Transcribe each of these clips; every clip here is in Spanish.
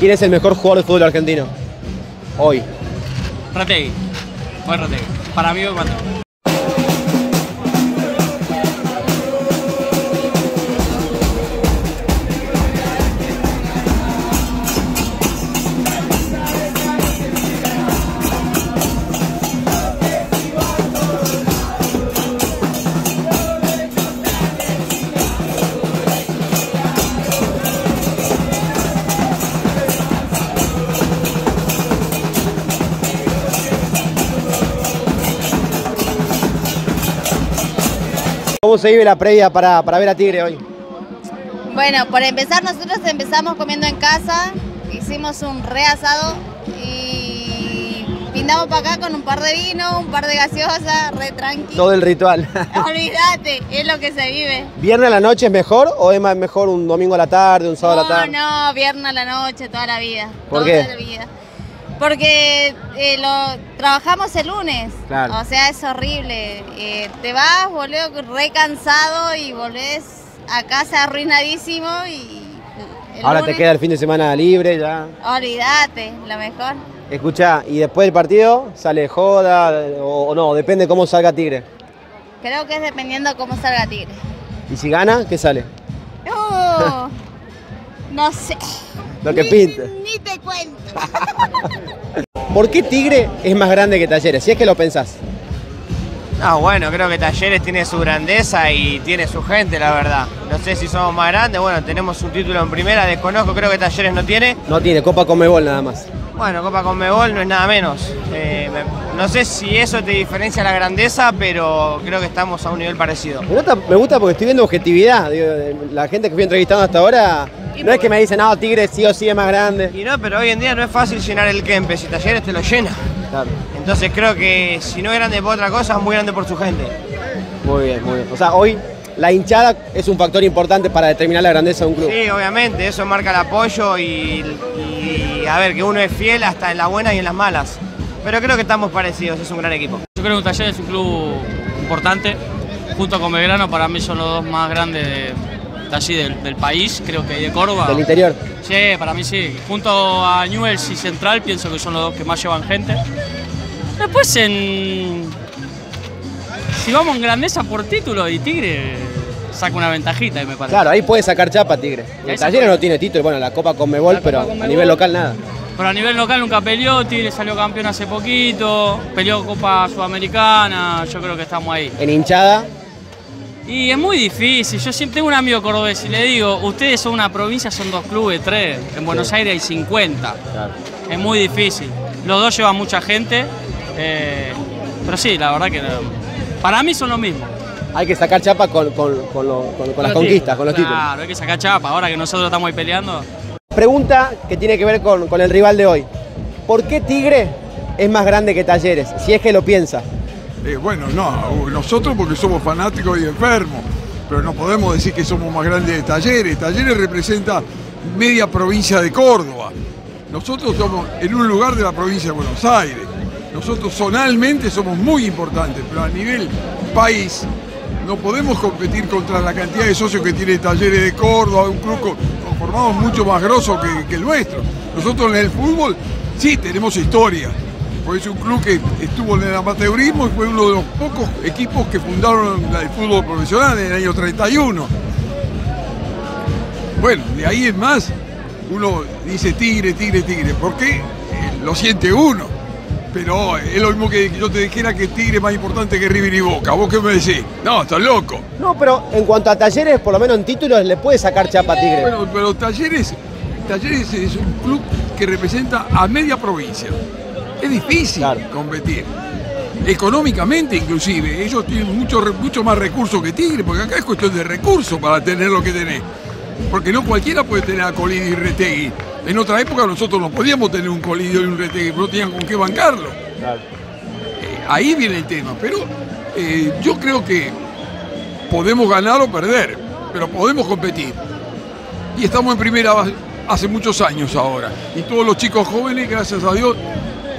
¿Quién es el mejor jugador de fútbol argentino? Hoy. Rategui. Hoy Rategui. Para mí, cuando. ¿Cómo se vive la previa para, para ver a Tigre hoy? Bueno, por empezar, nosotros empezamos comiendo en casa, hicimos un re asado y pintamos para acá con un par de vino, un par de gaseosas, re tranqui. Todo el ritual. Olvídate, es lo que se vive. ¿Viernes a la noche es mejor o es más mejor un domingo a la tarde, un sábado a la No, tarde? no, viernes a la noche, toda la vida. ¿Por toda qué? la vida. Porque eh, lo trabajamos el lunes. Claro. O sea, es horrible. Eh, te vas, volvés re cansado y volvés a casa arruinadísimo y. Ahora te queda el fin de semana libre ya. Olvídate, lo mejor. Escucha, y después del partido sale joda o, o no, depende cómo salga Tigre. Creo que es dependiendo cómo salga Tigre. Y si gana, ¿qué sale? Uh, no sé. Lo que Ni- pinte. Ni te cuento. ¿Por qué Tigre es más grande que Talleres? Si es que lo pensás. No, bueno, creo que Talleres tiene su grandeza y tiene su gente, la verdad. No sé si somos más grandes, bueno, tenemos un título en primera, desconozco, creo que Talleres no tiene. No tiene Copa Conmebol nada más. Bueno, Copa Conmebol no es nada menos. Eh, me- no sé si eso te diferencia la grandeza, pero creo que estamos a un nivel parecido. Me gusta, me gusta porque estoy viendo objetividad. digo, la gente que fui entrevistando hasta ahora, no es que me dicen, no, Tigre sí o sí es más grande. Y no, pero hoy en día no es fácil llenar el Kempes y Talleres te lo llena. Claro. Entonces creo que si no es grande por otra cosa, es muy grande por su gente. Muy bien, muy bien. O sea, hoy la hinchada es un factor importante para determinar la grandeza de un club. Sí, obviamente, eso marca el apoyo y, y, a ver, que uno es fiel hasta en las buenas y en las malas. Pero creo que estamos parecidos, es un gran equipo. Yo creo que un taller es un club importante. Junto con Belgrano, para mí son los dos más grandes de, de allí del, del país, creo que de Córdoba. Del interior. Sí, para mí sí. Junto a Newell's y Central, pienso que son los dos que más llevan gente. Después en. Si vamos en grandeza por título y Tigre saca una ventajita, me parece. Claro, ahí puede sacar chapa Tigre. El Talleres no tiene título, bueno, la Copa Conmebol, La pero a nivel local nada. Pero a nivel local nunca peleó, Tigre salió campeón hace poquito, peleó Copa Sudamericana, yo creo que estamos ahí. En hinchada, Y es muy difícil, yo siempre tengo un amigo cordobés y le digo, ustedes son una provincia, son dos clubes, tres, en Buenos Aires hay 50, es muy difícil. Los dos llevan mucha gente, eh, pero sí, la verdad que no. para mí son lo mismo. hay que sacar chapa con, con- con lo- con- con las conquistas, títulos. con los títulos. Claro, hay que sacar chapa, ahora que nosotros estamos ahí peleando. Pregunta que tiene que ver con, con el rival de hoy. ¿Por qué Tigre es más grande que Talleres? Si es que lo piensa. Eh, bueno, no, nosotros porque somos fanáticos y enfermos, pero no podemos decir que somos más grandes de Talleres. Talleres representa media provincia de Córdoba. Nosotros somos en un lugar de la provincia de Buenos Aires. Nosotros zonalmente somos muy importantes, pero a nivel país no podemos competir contra la cantidad de socios que tiene Talleres de Córdoba, un club con- conformado mucho más grosso que el nuestro. Nosotros en el fútbol sí tenemos historia, pues es un club que estuvo en el amateurismo y fue uno de los pocos equipos que fundaron la- el fútbol profesional en el año 31. Bueno, de ahí en más, uno dice tigre, tigre, tigre. ¿Por qué? Eh, lo siente uno. Pero es lo mismo que yo te dijera que Tigre es más importante que River y Boca. ¿Vos qué me decís? No, estás loco. No, pero en cuanto a Talleres, por lo menos en títulos, le puede sacar chapa a Tigre. Bueno, pero Talleres, Talleres es un club que representa a media provincia. Es difícil Claro. competir. Económicamente, inclusive, ellos tienen mucho, mucho más recursos que Tigre, porque acá es cuestión de recursos para tener lo que tenés. Porque no cualquiera puede tener a Colidio y Retegui. En otra época nosotros no podíamos tener un Colidio y un Retegui, pero no tenían con qué bancarlo. Eh, ahí viene el tema, pero eh, yo creo que podemos ganar o perder, pero podemos competir. Y estamos en primera base hace muchos años ahora. Y todos los chicos jóvenes, gracias a Dios,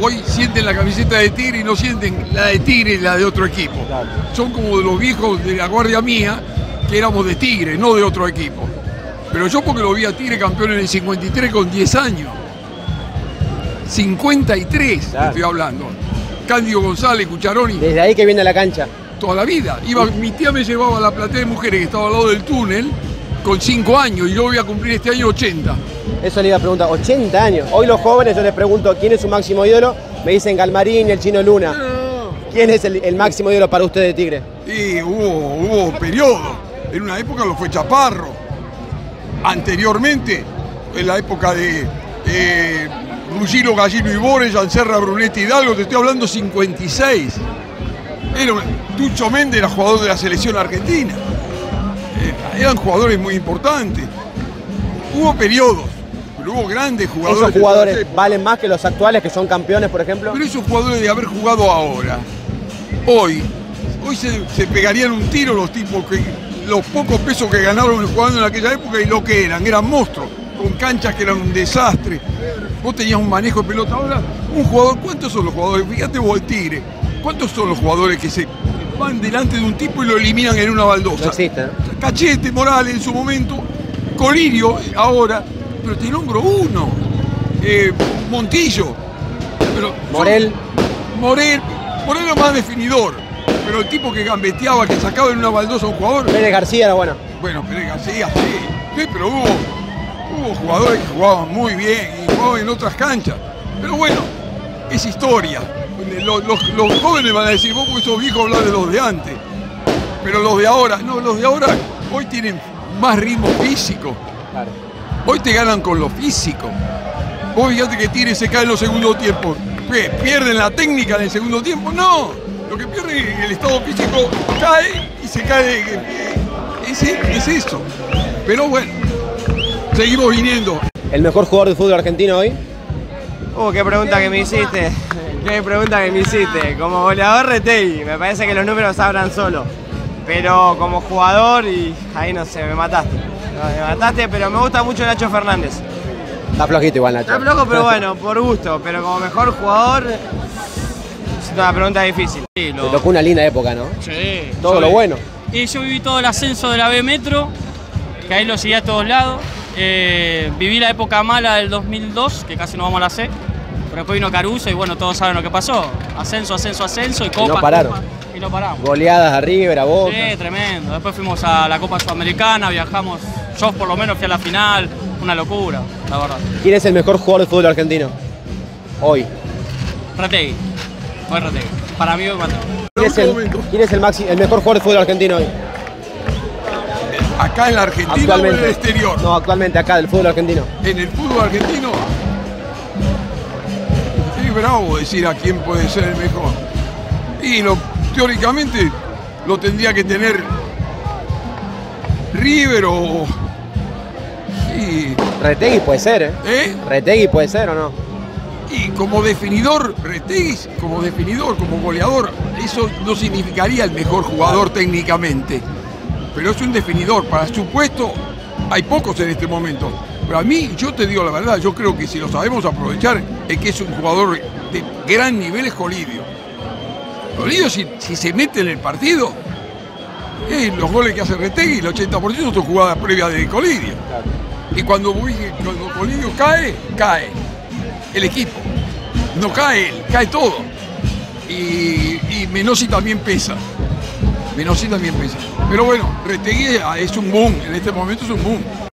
hoy sienten la camiseta de Tigre y no sienten la de Tigre y la de otro equipo. Son como de los viejos de la guardia mía, que éramos de Tigre, no de otro equipo. Pero yo porque lo vi a Tigre campeón en el 53 con 10 años. 53 Claro. estoy hablando. Cándido González, Cucharoni, Desde ahí que viene a la cancha. toda la vida. Iba, mi tía me llevaba a la platea de mujeres que estaba al lado del túnel con 5 años y yo voy a cumplir este año 80. Eso le iba a preguntar, 80 años. Hoy los jóvenes yo les pregunto quién es su máximo ídolo, me dicen Galmarín el Chino Luna. ¿Quién es el, el máximo ídolo para usted de Tigre? Y hubo, hubo periodos. En una época lo fue Chaparro. Anteriormente, en la época de eh, Ruggiero Gallino y Bores, Anserra Brunetti Hidalgo, te estoy hablando 56. Era, Tucho Méndez era jugador de la selección argentina. Eh, eran jugadores muy importantes. Hubo periodos, pero hubo grandes jugadores. ¿Esos jugadores valen más que los actuales que son campeones, por ejemplo? Pero esos jugadores de haber jugado ahora, hoy, hoy se, se pegarían un tiro los tipos que los pocos pesos que ganaron jugando en aquella época y lo que eran, eran monstruos, con canchas que eran un desastre. Vos tenías un manejo de pelota ahora, un jugador, ¿cuántos son los jugadores? Fíjate vos el Tigre, ¿cuántos son los jugadores que se van delante de un tipo y lo eliminan en una baldosa? No existe, ¿no? Cachete, Morales en su momento, Colirio eh, ahora, pero te nombro uno, eh, Montillo, pero son- Morel. Morel, Morel era más definidor, pero el tipo que gambeteaba, que sacaba en una baldosa a un jugador, Pérez García era bueno. bueno, Pérez García, sí, sí, pero hubo, hubo jugadores que jugaban muy bien y jugaban en otras canchas. Pero bueno, es historia. Los, los- los jóvenes van a decir, vos porque sos viejo hablar de los de antes. Pero los de ahora, no, los de ahora hoy tienen más ritmo físico. Claro. Hoy te ganan con lo físico. Vos fíjate que Tigre se cae en los segundos tiempos. ¿Pierden la técnica en el segundo tiempo? No. Lo que pierde es el estado físico cae y se cae. Es, es eso. Pero bueno, seguimos viniendo. ¿El mejor jugador de fútbol argentino hoy? Uh, qué pregunta que me hiciste. Qué pregunta que me hiciste. Como goleador Retegui, me parece que los números hablan solo. Pero como jugador, y ahí no sé, me mataste. No, me mataste, pero me gusta mucho Nacho Fernández. Está flojito igual, Nacho. Está flojo, pero bueno, por gusto. Pero como mejor jugador, es una pregunta difícil. Sí, Te tocó una linda época, ¿no? sí, Todo lo vi- bueno. Y yo viví todo el ascenso de la B Metro, que ahí lo seguía a todos lados. Eh, viví la época mala del 2002, que casi no vamos a la C. Pero después vino Caruso y bueno, todos saben lo que pasó. Ascenso, ascenso, ascenso y Copa. pararon. Copa, y no paramos. Goleadas a River, a Boca. Sí, tremendo. Después fuimos a la Copa Sudamericana, viajamos. Yo por lo menos fui a la final. Una locura, la verdad. ¿Quién es el mejor jugador de fútbol argentino? Hoy. Retegui. Fue Retegui. Para mí. ¿Quién es el, quién es el, maxi- el mejor jugador de fútbol argentino hoy? Acá en la Argentina o en el exterior. No, actualmente acá, del fútbol argentino. En el fútbol argentino. Bravo decir a quién puede ser el mejor. Y lo, teóricamente lo tendría que tener River o. Sí, Retegui puede ser, ¿eh? ¿eh? Retegui puede ser o no. Y como definidor, Retegui, como definidor, como goleador, eso no significaría el mejor jugador técnicamente. Pero es un definidor. Para su puesto, hay pocos en este momento. Pero a mí, yo te digo la verdad, yo creo que si lo sabemos aprovechar, es que es un jugador de gran nivel es Colidio. Colidio, si, si se mete en el partido, eh, los goles que hace Retegui, el 80% son jugadas previas de Colidio. Y cuando, cuando Colidio cae, cae el equipo. No cae él, cae todo. Y, y Menossi también pesa. Menossi también pesa. Pero bueno, Retegui es un boom, en este momento es un boom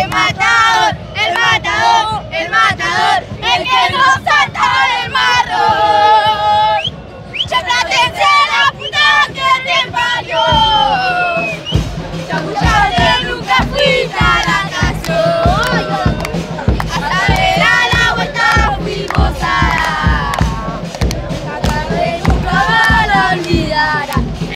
el matador, el matador, el matador, el que nos salta el marrón.